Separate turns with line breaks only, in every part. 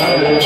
Hare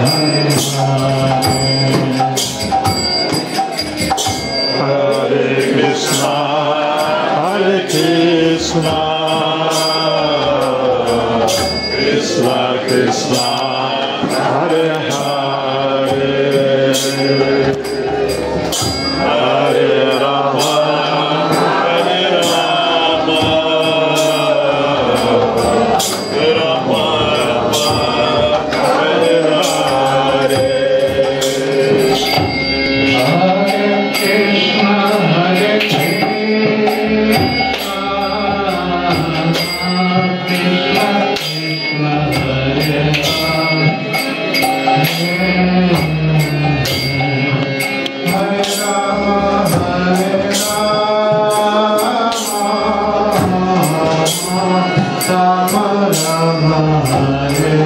Hare Hare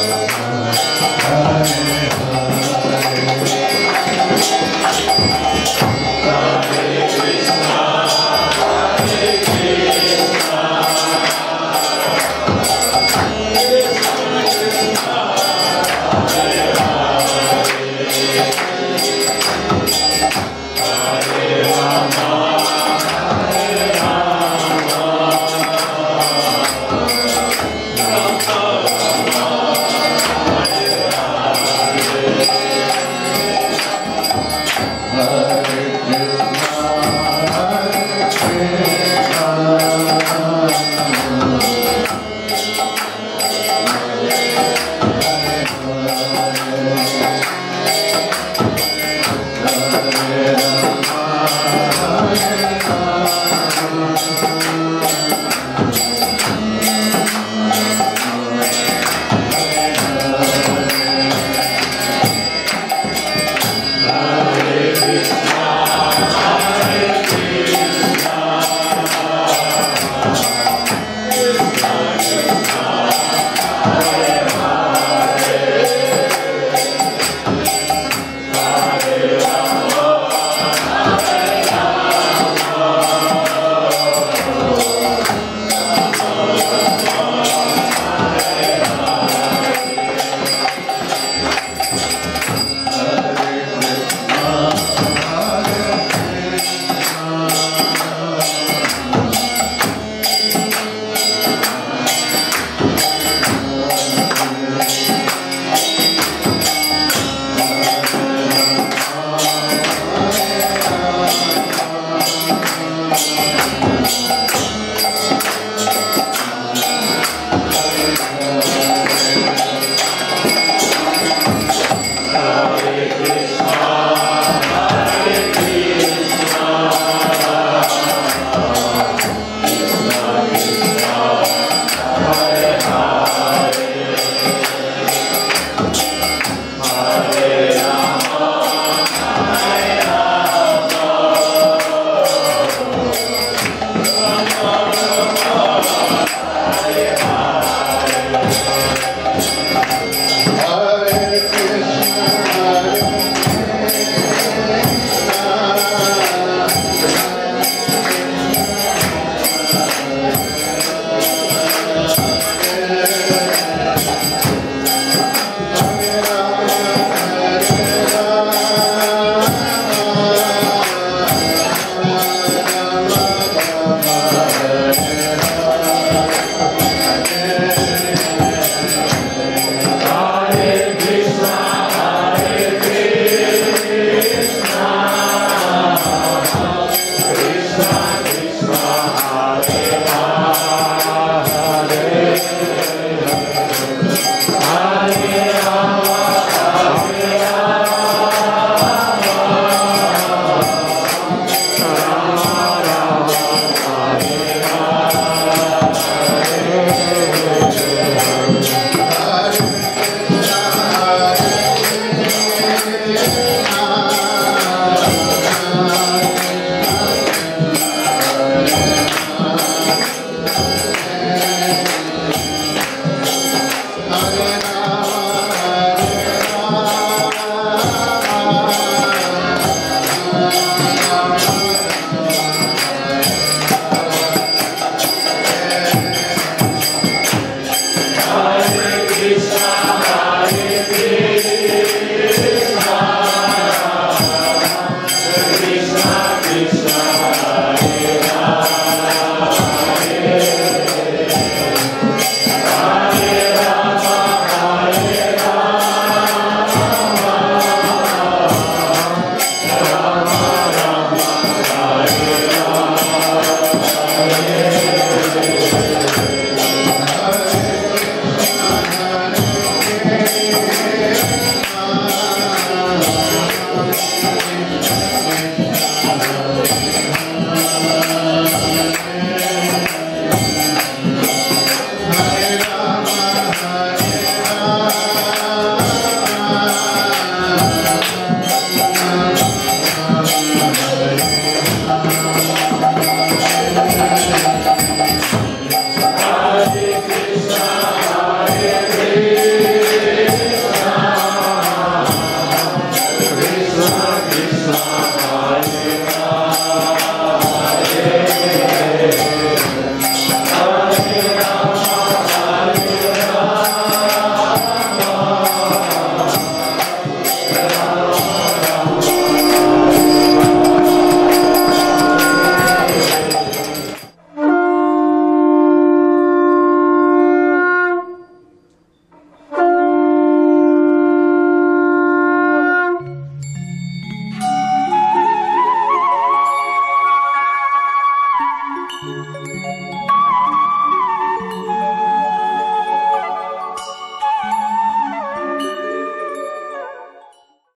Hare Hare.